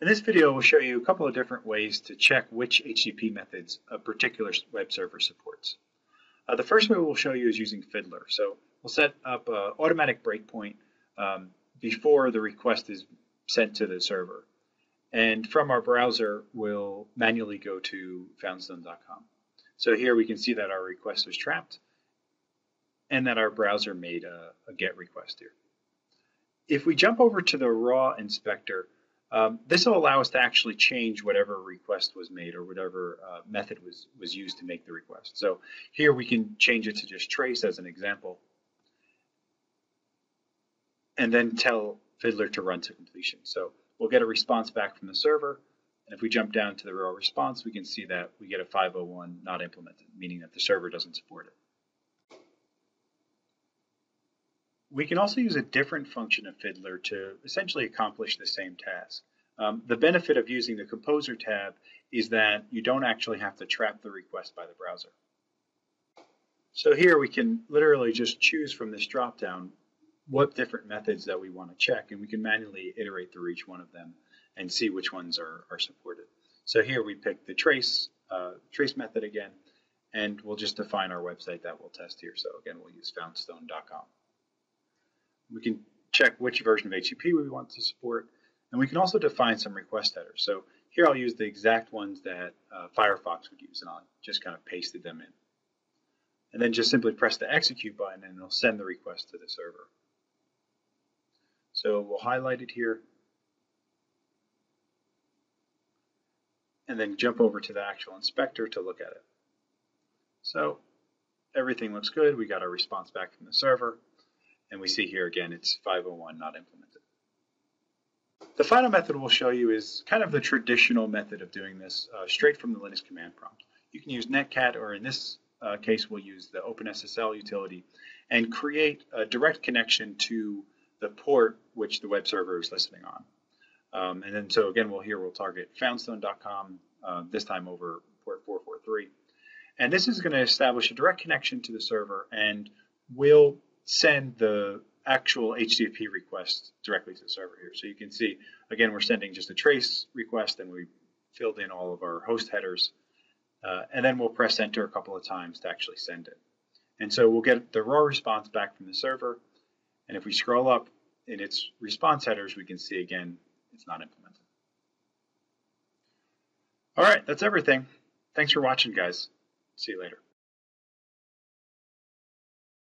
In this video, we'll show you a couple of different ways to check which HTTP methods a particular web server supports. Uh, the first way we'll show you is using Fiddler. So we'll set up an automatic breakpoint um, before the request is sent to the server. And from our browser, we'll manually go to foundstone.com. So here we can see that our request was trapped and that our browser made a, a GET request here. If we jump over to the raw inspector, um, this will allow us to actually change whatever request was made or whatever uh, method was, was used to make the request. So here we can change it to just trace as an example and then tell Fiddler to run to completion. So we'll get a response back from the server. And if we jump down to the raw response, we can see that we get a 501 not implemented, meaning that the server doesn't support it. We can also use a different function of Fiddler to essentially accomplish the same task. Um, the benefit of using the Composer tab is that you don't actually have to trap the request by the browser. So here we can literally just choose from this dropdown what different methods that we want to check, and we can manually iterate through each one of them and see which ones are, are supported. So here we pick the trace, uh, trace method again, and we'll just define our website that we'll test here. So again, we'll use foundstone.com. We can check which version of HTTP we want to support, and we can also define some request headers. So here I'll use the exact ones that uh, Firefox would use, and I'll just kind of pasted them in. And then just simply press the execute button, and it'll send the request to the server. So we'll highlight it here, and then jump over to the actual inspector to look at it. So everything looks good. We got our response back from the server. And we see here again, it's 501 not implemented. The final method we'll show you is kind of the traditional method of doing this uh, straight from the Linux command prompt. You can use netcat, or in this uh, case, we'll use the OpenSSL utility and create a direct connection to the port which the web server is listening on. Um, and then, so again, we'll here we'll target foundstone.com, uh, this time over port 443. And this is going to establish a direct connection to the server and will send the actual HTTP request directly to the server here. So you can see, again, we're sending just a trace request and we filled in all of our host headers. Uh, and then we'll press enter a couple of times to actually send it. And so we'll get the raw response back from the server. And if we scroll up in its response headers, we can see again, it's not implemented. All right, that's everything. Thanks for watching, guys. See you later.